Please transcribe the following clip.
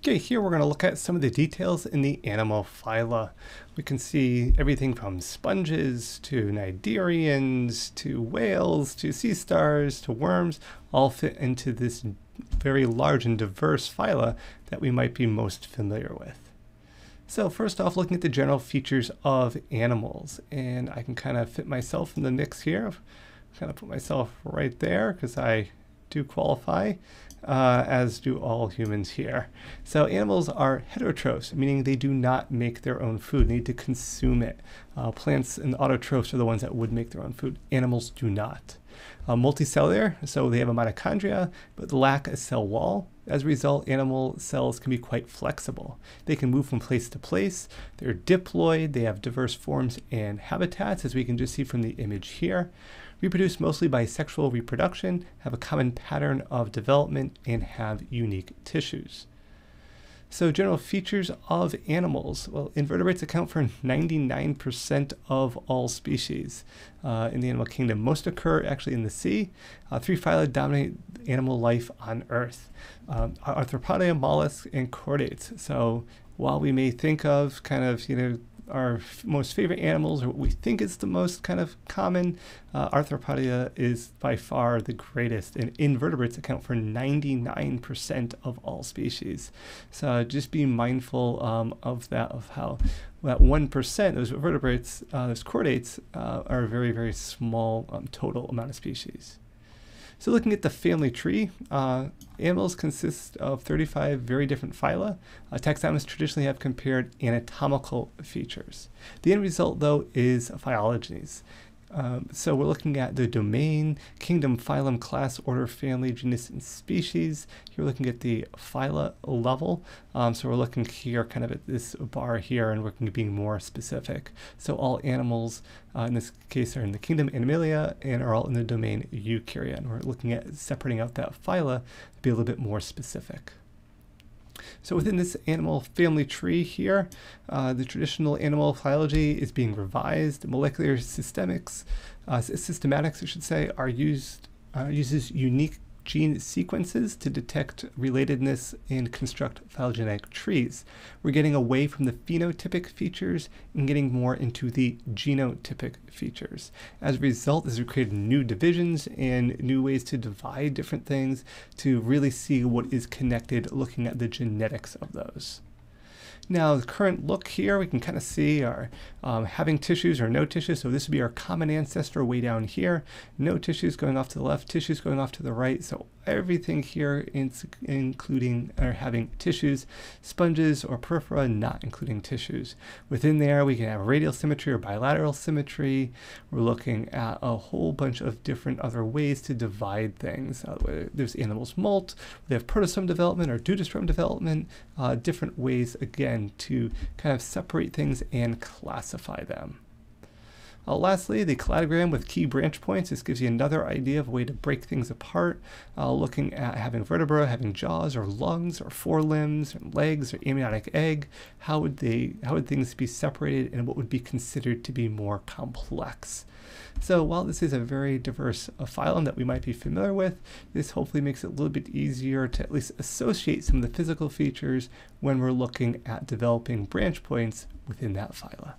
Okay, here we're going to look at some of the details in the animal phyla. We can see everything from sponges to cnidarians to whales to sea stars to worms all fit into this very large and diverse phyla that we might be most familiar with. So first off, looking at the general features of animals, and I can kind of fit myself in the mix here. Kind of put myself right there because I do qualify uh, as do all humans here. So animals are heterotrophs, meaning they do not make their own food. They need to consume it. Uh, plants and autotrophs are the ones that would make their own food. Animals do not. Uh, multicellular, so they have a mitochondria, but lack a cell wall. As a result, animal cells can be quite flexible. They can move from place to place. They're diploid. They have diverse forms and habitats, as we can just see from the image here reproduce mostly by sexual reproduction, have a common pattern of development, and have unique tissues. So general features of animals. Well, invertebrates account for 99% of all species uh, in the animal kingdom. Most occur actually in the sea. Uh, three phyla dominate animal life on Earth. Um, arthropoda, mollusks, and chordates. So while we may think of kind of, you know, our most favorite animals, or what we think is the most kind of common, uh, Arthropoda is by far the greatest, and invertebrates account for 99% of all species. So just be mindful um, of that, of how that 1%, those vertebrates, uh, those chordates, uh, are a very, very small um, total amount of species. So looking at the family tree, uh, animals consist of 35 very different phyla. Uh, taxonomists traditionally have compared anatomical features. The end result, though, is phylogenies. Um, so we're looking at the domain, kingdom, phylum, class, order, family, genus, and species. Here we're looking at the phyla level. Um, so we're looking here kind of at this bar here and we're being more specific. So all animals uh, in this case are in the kingdom Animalia and are all in the domain Eukarya. And we're looking at separating out that phyla to be a little bit more specific. So within this animal family tree here, uh, the traditional animal phylogeny is being revised. Molecular systemics, uh, systematics, I should say, are used uh, uses unique gene sequences to detect relatedness and construct phylogenetic trees. We're getting away from the phenotypic features and getting more into the genotypic features. As a result, this has created new divisions and new ways to divide different things to really see what is connected looking at the genetics of those. Now, the current look here, we can kind of see our um, having tissues or no tissues. So this would be our common ancestor way down here. No tissues going off to the left, tissues going off to the right. So everything here, including or having tissues, sponges or Porifera, not including tissues. Within there, we can have radial symmetry or bilateral symmetry. We're looking at a whole bunch of different other ways to divide things. Uh, there's animals molt, they have protostome development or deuterostome development, uh, different ways, again, to kind of separate things and classify them. Uh, lastly, the cladogram with key branch points. This gives you another idea of a way to break things apart, uh, looking at having vertebra, having jaws or lungs or forelimbs or legs or amniotic egg. How would they? How would things be separated, and what would be considered to be more complex? So while this is a very diverse uh, phylum that we might be familiar with, this hopefully makes it a little bit easier to at least associate some of the physical features when we're looking at developing branch points within that phyla.